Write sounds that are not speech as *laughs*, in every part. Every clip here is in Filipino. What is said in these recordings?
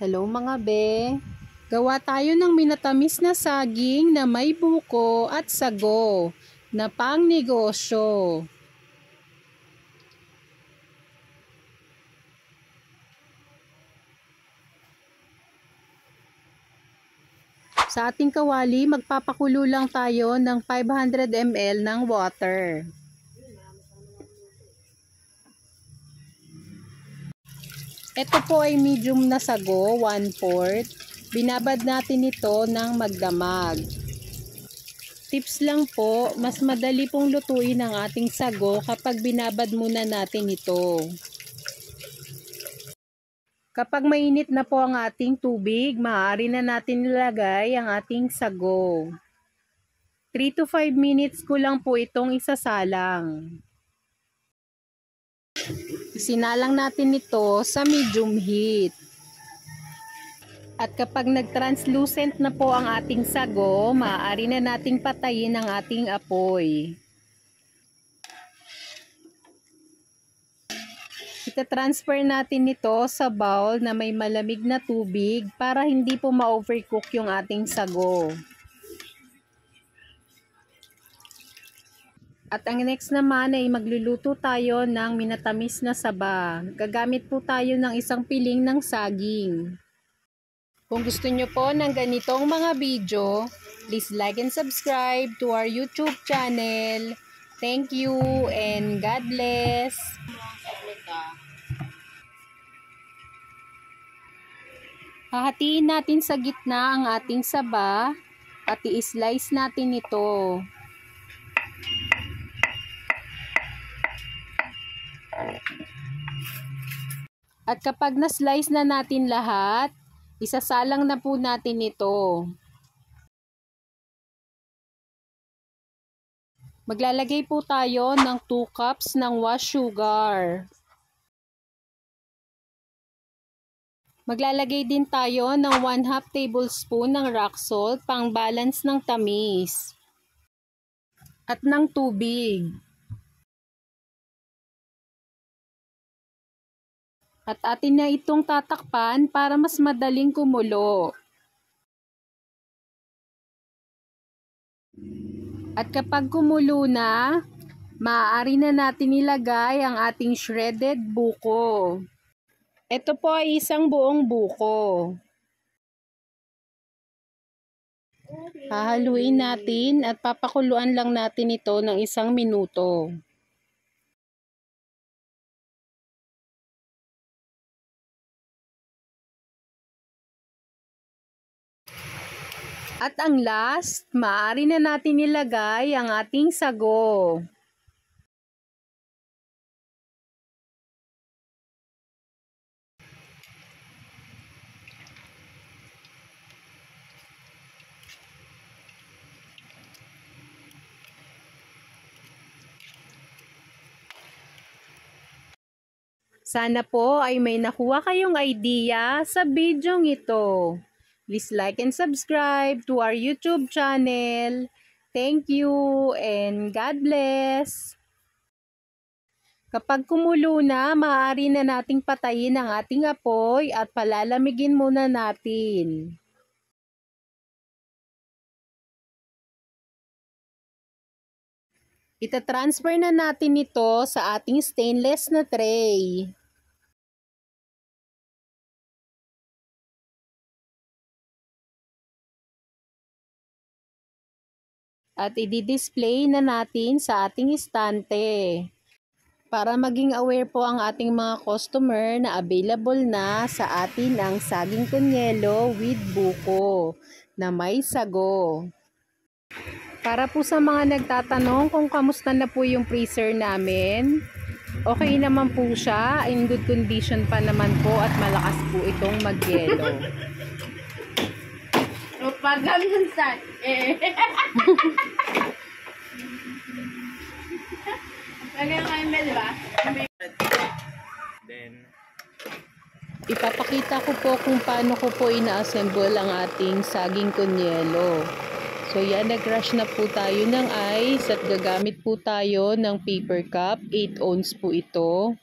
Hello mga be! Gawa tayo ng minatamis na saging na may buko at sago na pang negosyo. Sa ating kawali, magpapakulo lang tayo ng 500 ml ng water. Ito po ay medium na sago, 1/4. Binabad natin ito ng magdamag. Tips lang po, mas madali pong lutuin ang ating sago kapag binabad muna natin ito. Kapag mainit na po ang ating tubig, maaari na natin nilagay ang ating sago. 3 to 5 minutes ko lang po itong isasalang. Sinalang natin ito sa medium heat. At kapag nag-translucent na po ang ating sago, maaari na nating patayin ang ating apoy. Ita-transfer natin ito sa bowl na may malamig na tubig para hindi po ma-overcook yung ating sago. At ang next naman ay magluluto tayo ng minatamis na saba. Gagamit po tayo ng isang piling ng saging. Kung gusto nyo po ng ganitong mga video, please like and subscribe to our YouTube channel. Thank you and God bless. Hahatiin natin sa gitna ang ating saba at i-slice natin ito. At kapag na-slice na natin lahat, Isasalang na po natin ito. Maglalagay po tayo ng 2 cups ng wash sugar. Maglalagay din tayo ng 1 half tablespoon ng rock salt pang balance ng tamis. At ng tubig. At atin na itong tatakpan para mas madaling kumulo. At kapag kumulo na, maaari na natin ilagay ang ating shredded buko. Ito po ay isang buong buko. Hahaluin natin at papakuluan lang natin ito ng isang minuto. At ang last, maaari na natin ilagay ang ating sago. Sana po ay may nakuha kayong idea sa bidyong ito. Please like and subscribe to our YouTube channel. Thank you and God bless. Kapag kumulo na, maaari na nating patayin ang ating apoy at palalamigin muna natin. Ita-transfer na natin ito sa ating stainless na tray. At i-display na natin sa ating istante para maging aware po ang ating mga customer na available na sa atin ang saging kunyelo with buko na may sago. Para po sa mga nagtatanong kung kamusta na po yung freezer namin, okay naman po siya, in good condition pa naman po at malakas po itong magyelo. *laughs* Pag ganun sa eh. Lagyan ko yung di ba? Then, Ipapakita ko po kung paano ko po ina-assemble ang ating saging kunyelo. So yan, nag-rush na po tayo ng ice at gagamit po tayo ng paper cup. 8 ounce po ito.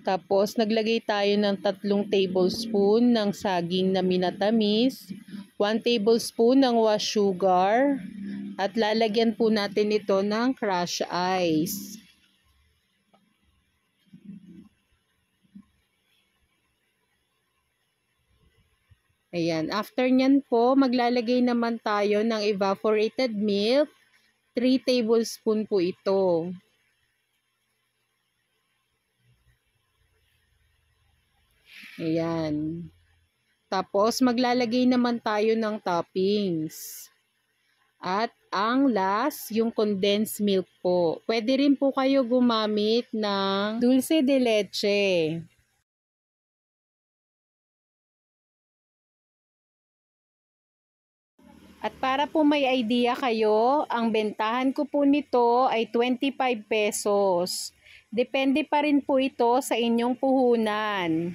Tapos, naglagay tayo ng tatlong tablespoon ng saging na minatamis, 1 tablespoon ng wash sugar, at lalagyan po natin ito ng crush ice. Ayan. After nyan po, maglalagay naman tayo ng evaporated milk. 3 tablespoon po ito. Ayan. Tapos, maglalagay naman tayo ng toppings. At ang last, yung condensed milk po. Pwede rin po kayo gumamit ng dulce de leche. At para po may idea kayo, ang bentahan ko po nito ay 25 pesos. Depende pa rin po ito sa inyong puhunan.